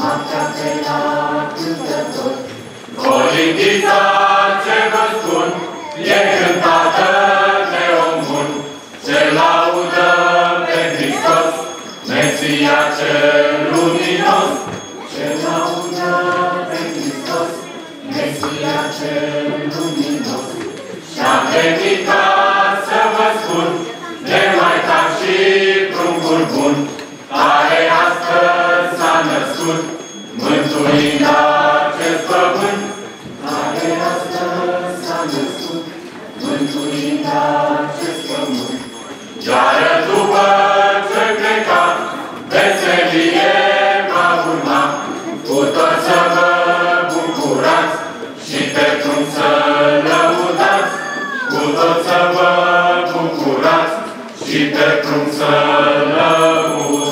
noaptea de la cântător. Colindița, ce vă spun, e cântată de om bun, ce laudă pe Hristos, Mesia luminos. Ce laudă pe Hristos, Mesia luminos. Și-am născut, mântuind acest pământ, care astăzi s-a născut, mântuind acest pământ. Iar după ce pleca, veselie va urma, cu toți să vă bucurați și pe drum să lăudați, cu toți să vă bucurați și pe drum să lăudați.